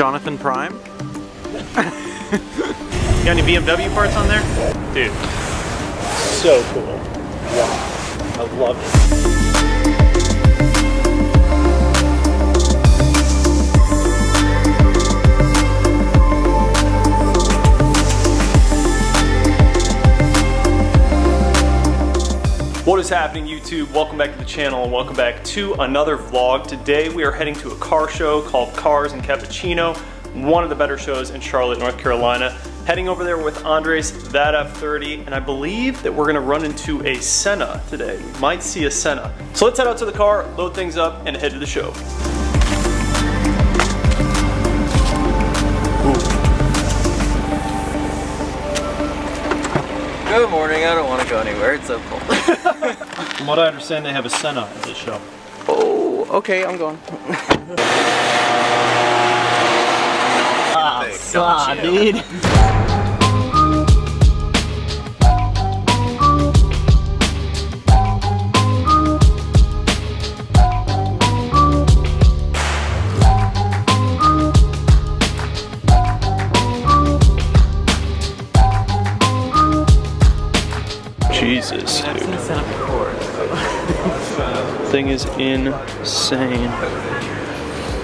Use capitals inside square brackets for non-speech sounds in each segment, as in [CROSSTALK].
Optimus Prime. you [LAUGHS] got any BMW parts on there? Dude, so cool. Wow, I love it. What is happening YouTube? Welcome back to the channel and welcome back to another vlog. Today we are heading to a car show called Cars and Cappuccino, one of the better shows in Charlotte, North Carolina. Heading over there with Andres, that F30, and I believe that we're gonna run into a Senna today. We might see a Senna. So let's head out to the car, load things up, and head to the show. Good morning. I don't want to go anywhere. It's so cold. [LAUGHS] From what I understand, they have a Senna at this show. oh, okay. I'm going. Ah, dude. Jesus, dude. [LAUGHS] Thing is insane.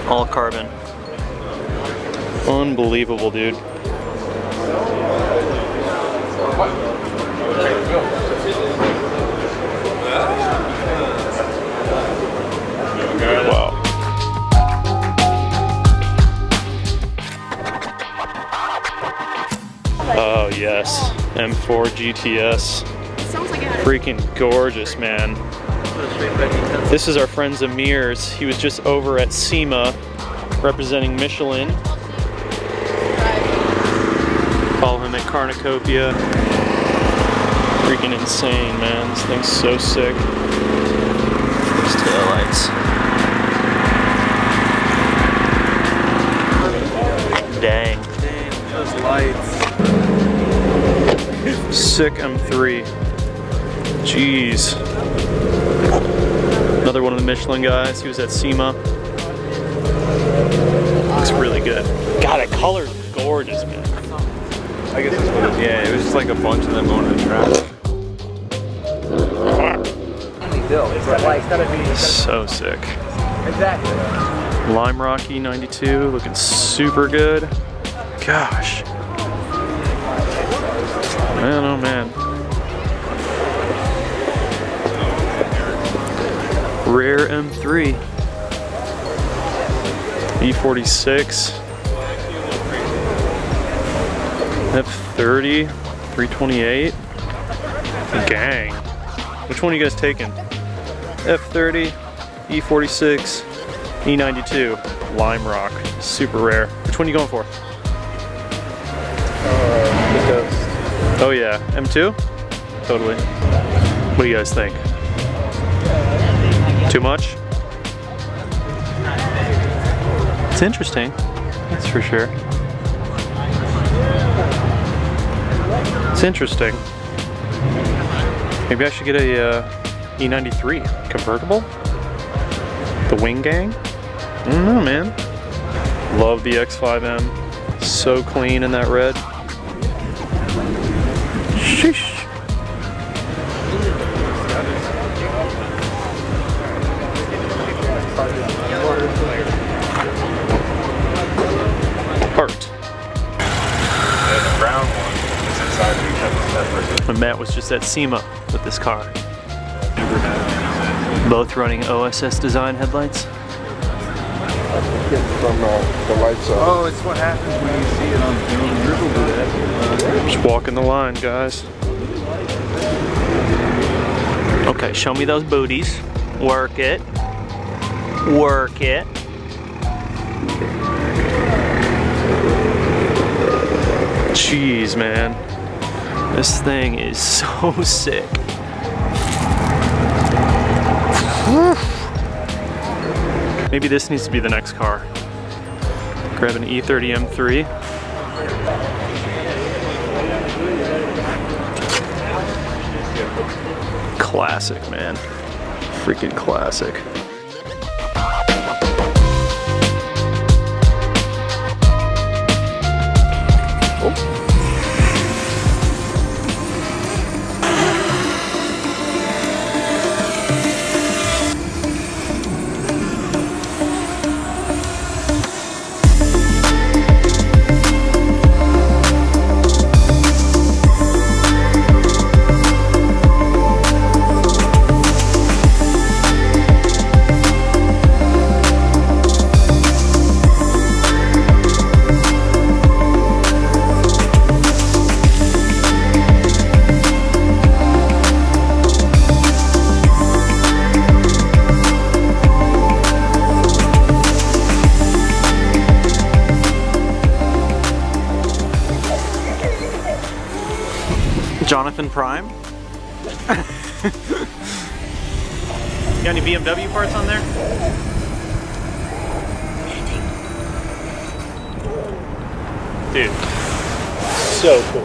All carbon. Unbelievable, dude. Wow. Oh yes, M4 GTS. Freaking gorgeous, man. This is our friend Zamir's. He was just over at SEMA representing Michelin. Follow him at Carnacopia. Freaking insane, man. This thing's so sick. These taillights. Dang. Dang. Those lights. Sick M3. Jeez. Another one of the Michelin guys. He was at SEMA. Looks really good. God, that color's gorgeous, man. I guess it's what it is. Yeah, it was just like a bunch of them going to the track. So sick. Exactly. Lime Rock E92, looking super good. Gosh. Rare M3. E46. F30. 328. Gang. Which one are you guys taking? F30, E46, E92, Lime Rock. Super rare. Which one are you going for? Uh, oh yeah, M2? Totally. What do you guys think? Too much? It's interesting, that's for sure. It's interesting. Maybe I should get a uh, E93 convertible? The Wing Gang? I don't know, man. Love the X5M. So clean in that red. And Matt was just at SEMA with this car. Both running OSS design headlights. from uh, the lights off. Oh, it's what happens when you see it on film. Dribble do that. Just walking the line, guys. Okay, show me those booties. Work it. Work it. Jeez, man. This thing is so [LAUGHS] sick. Maybe this needs to be the next car. Grab an E E30 M3. Classic, man. Freaking classic. Optimus Prime. [LAUGHS] Got any BMW parts on there? Dude, so cool.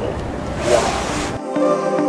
Wow.